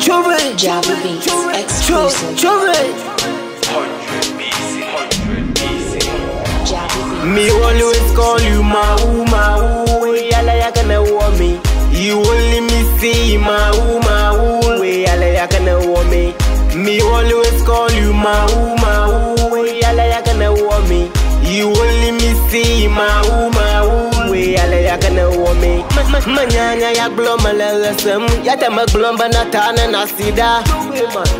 It. Beats, exclusive. chove it. 100 BC, 100 BC. Jabba Beats. Me always call you my ooh, my. Way yala ya kana want me. You only me see my ooh, my. Way yala ya kana want me. Me always call you my ooh, my. Way yala ya kana want me. You only me see my ooh, me. Manyanya ya glomba la rasem. Yata ma glomba na tana na sida.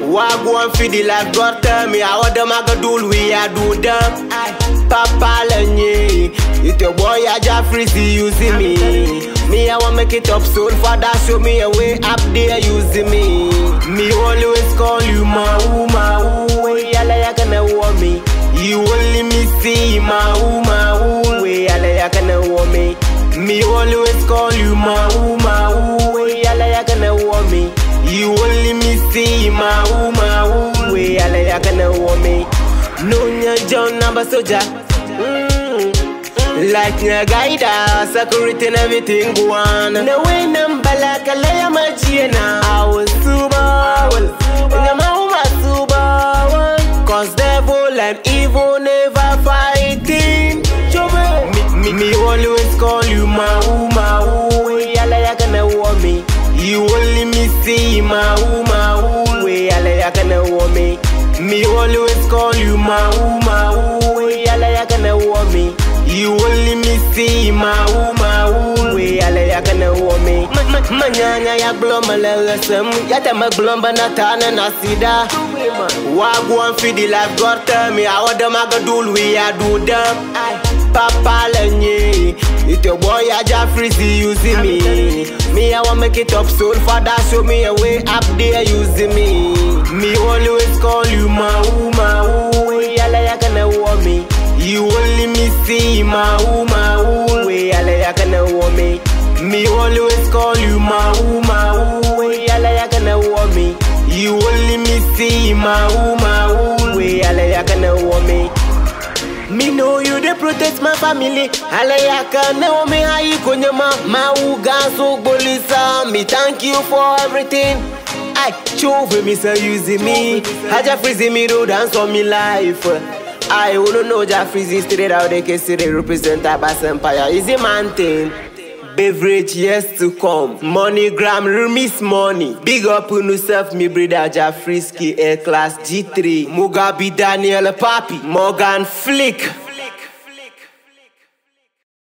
Wagwan fi the life God tell me. I order my gadul we a do them. Papa lenye. It's your boy Jah Frizzy using me. Me I want make it up soon. Father show me a way up there using me. Me always call you my. Way yala ya kana want me. You only me see my ooh Me always call you my ooh my ooh. Yala ya kana want me. You only me see my ooh my ooh. Yala ya kana want me. No Nunya John number soldier. Mm. Like na gaida, security and everything go on. Na way number like a layer machiena. I was super. Cause devil and evil never fighting. Me, always call you my ooh, my. Way yala ya kana want me. You only me see my ooh, my. Way yala ya kana want me. Me always call you my ooh, my. Way yala ya kana want me. You only me see my ooh, my. Way yala ya kana want me. Ma- ma- Manyanya ya glomba la rasem. Yata ma glomba na tana na sida. Wagwan fi the life God tell me. I order my gadul we a do them. Papa lenye. It's your boy Jah Frizzy using me. Me I want make it up soon. Father show me a way up there using me. Me always call you my ooh my ooh. Yala ya kana want me. You only me see my ooh my ooh. Yala ya kana want me. Me always call you my ooh my ooh. Yala ya kana want me. You only me see my ooh. Me know you dey protect my family. Alayaka know me how you kunyama. Mauga so bolisa. Me thank you for everything. I chove me so using me. Haja freezing me do dance on me life. I wanna know Ja freezing straight out the case represent Abbas Empire. A man thing. Beverage yes to come. Money Moneygram remiss money. Big up on yourself, me brother Jah Frizzy, A class G3. Mugabe Daniel Papi. Morgan Flick.